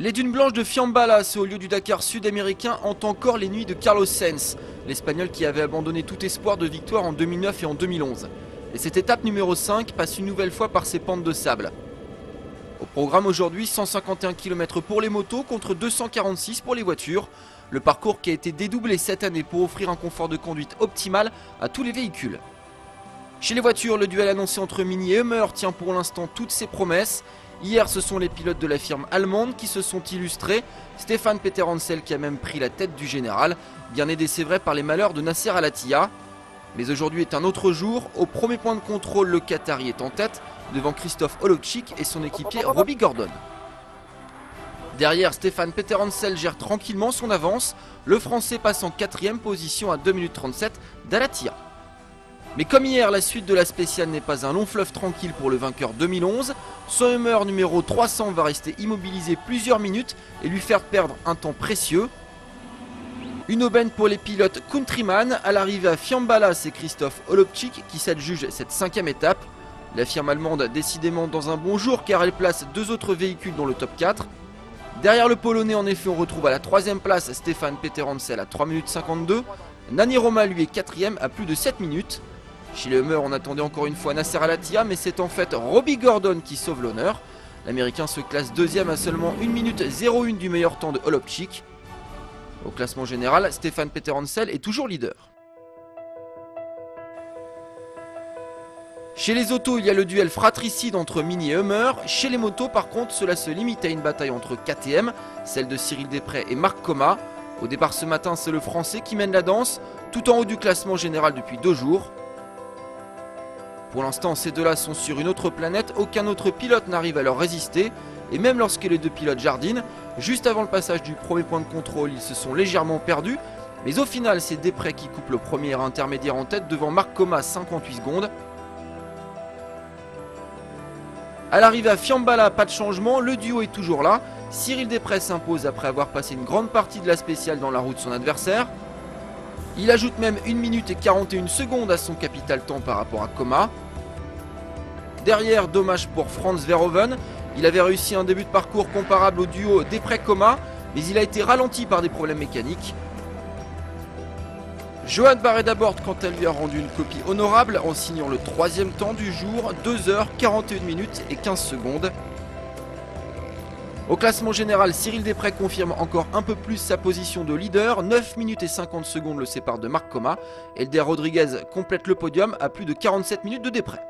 Les dunes blanches de Fiambalas au lieu du Dakar sud-américain hantent encore les nuits de Carlos Sainz, l'Espagnol qui avait abandonné tout espoir de victoire en 2009 et en 2011. Et cette étape numéro 5 passe une nouvelle fois par ses pentes de sable. Au programme aujourd'hui, 151 km pour les motos contre 246 pour les voitures. Le parcours qui a été dédoublé cette année pour offrir un confort de conduite optimal à tous les véhicules. Chez les voitures, le duel annoncé entre Mini et Hummer tient pour l'instant toutes ses promesses. Hier, ce sont les pilotes de la firme allemande qui se sont illustrés. Stéphane Peter Hansel qui a même pris la tête du général, bien aidé c'est vrai par les malheurs de Nasser Al-Attiyah. Mais aujourd'hui est un autre jour. Au premier point de contrôle, le Qatari est en tête, devant Christophe Olokchik et son équipier Robbie Gordon. Derrière, Stéphane Peter Hansel gère tranquillement son avance. Le Français passe en quatrième position à 2 minutes 37 d'Alatia. Mais comme hier, la suite de la spéciale n'est pas un long fleuve tranquille pour le vainqueur 2011. Son numéro 300 va rester immobilisé plusieurs minutes et lui faire perdre un temps précieux. Une aubaine pour les pilotes Countryman. À l'arrivée à Fiambala, c'est Christophe Olopchik qui s'adjuge cette cinquième étape. La firme allemande décidément dans un bon jour car elle place deux autres véhicules dans le top 4. Derrière le polonais en effet on retrouve à la troisième place Stéphane Peter à 3 minutes 52. Nani Roma lui est quatrième à plus de 7 minutes. Chez les Hummer, on attendait encore une fois Nasser Alatia, mais c'est en fait Robbie Gordon qui sauve l'honneur. L'Américain se classe deuxième à seulement 1 minute 01 du meilleur temps de Holopchik. Au classement général, Stéphane Peter est toujours leader. Chez les autos, il y a le duel fratricide entre Mini et Hummer. Chez les motos, par contre, cela se limite à une bataille entre KTM, celle de Cyril Després et Marc Coma. Au départ ce matin, c'est le Français qui mène la danse, tout en haut du classement général depuis deux jours. Pour l'instant, ces deux-là sont sur une autre planète, aucun autre pilote n'arrive à leur résister, et même lorsque les deux pilotes jardinent, juste avant le passage du premier point de contrôle, ils se sont légèrement perdus, mais au final, c'est Després qui coupe le premier intermédiaire en tête devant Marc Coma 58 secondes. À l'arrivée à Fiambala, pas de changement, le duo est toujours là. Cyril Després s'impose après avoir passé une grande partie de la spéciale dans la route de son adversaire. Il ajoute même 1 minute et 41 secondes à son capital temps par rapport à Coma. Derrière, dommage pour Franz Verhoeven. Il avait réussi un début de parcours comparable au duo Després-Coma, mais il a été ralenti par des problèmes mécaniques. Johan Barret d'abord quant à lui a rendu une copie honorable en signant le troisième temps du jour, 2h41 minutes et 15 secondes. Au classement général, Cyril Després confirme encore un peu plus sa position de leader. 9 minutes et 50 secondes le séparent de Marc Coma. Elder Rodriguez complète le podium à plus de 47 minutes de Després.